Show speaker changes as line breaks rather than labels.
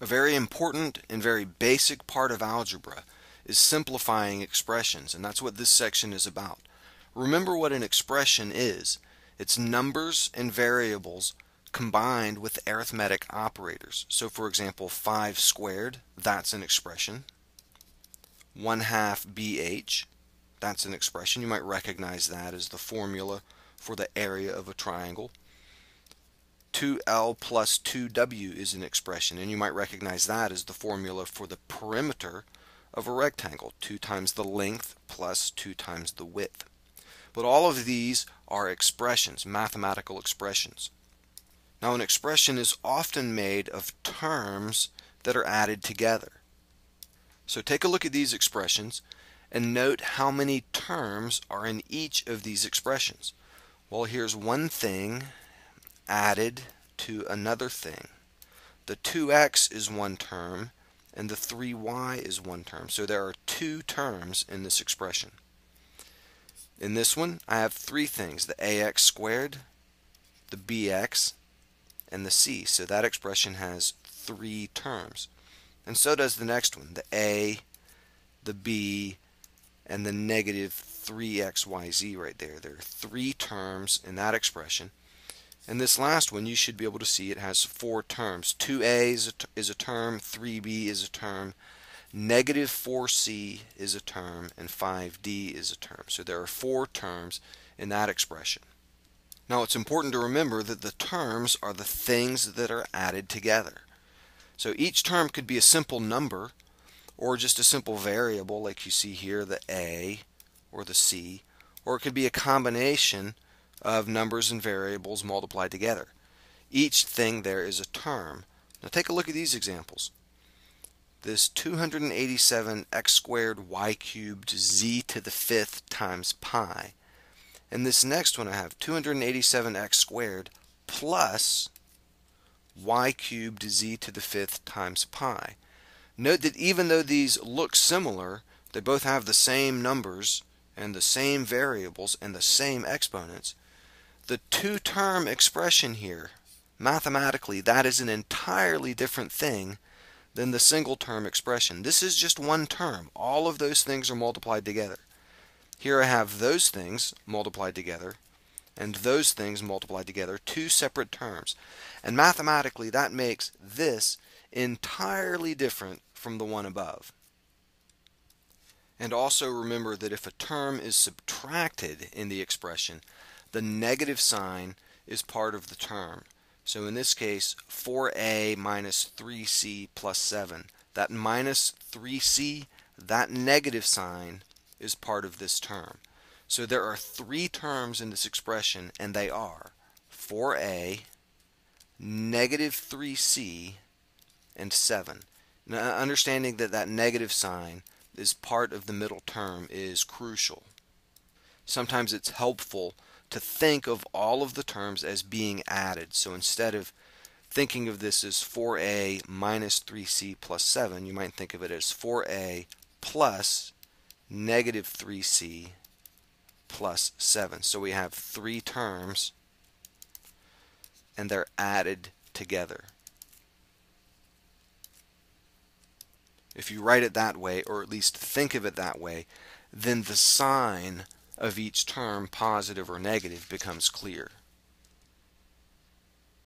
A very important and very basic part of algebra is simplifying expressions, and that's what this section is about. Remember what an expression is. It's numbers and variables combined with arithmetic operators. So for example, 5 squared, that's an expression. 1 half BH, that's an expression. You might recognize that as the formula for the area of a triangle. 2L plus 2W is an expression, and you might recognize that as the formula for the perimeter of a rectangle, 2 times the length plus 2 times the width. But all of these are expressions, mathematical expressions. Now an expression is often made of terms that are added together. So take a look at these expressions and note how many terms are in each of these expressions. Well, here's one thing added to another thing. The 2x is one term and the 3y is one term. So there are two terms in this expression. In this one, I have three things, the ax squared, the bx, and the c. So that expression has three terms. And so does the next one, the a, the b, and the negative 3xyz right there. There are three terms in that expression. And this last one, you should be able to see it has four terms. 2a is a, is a term, 3b is a term, negative 4c is a term, and 5d is a term. So there are four terms in that expression. Now it's important to remember that the terms are the things that are added together. So each term could be a simple number or just a simple variable like you see here, the a or the c, or it could be a combination of numbers and variables multiplied together. Each thing there is a term. Now take a look at these examples. This 287 x squared y cubed z to the fifth times pi and this next one I have 287x squared plus y cubed z to the fifth times pi. Note that even though these look similar, they both have the same numbers and the same variables and the same exponents. The two-term expression here, mathematically, that is an entirely different thing than the single-term expression. This is just one term. All of those things are multiplied together. Here I have those things multiplied together and those things multiplied together, two separate terms. And mathematically, that makes this entirely different from the one above. And also remember that if a term is subtracted in the expression, the negative sign is part of the term. So in this case, 4a minus 3c plus 7. That minus 3c, that negative sign is part of this term. So there are three terms in this expression, and they are 4a, negative 3c, and 7. Now, uh, understanding that that negative sign is part of the middle term is crucial. Sometimes it's helpful to think of all of the terms as being added. So instead of thinking of this as 4a minus 3c plus 7, you might think of it as 4a plus negative 3c plus 7. So we have three terms and they're added together. If you write it that way, or at least think of it that way, then the sign of each term, positive or negative, becomes clear.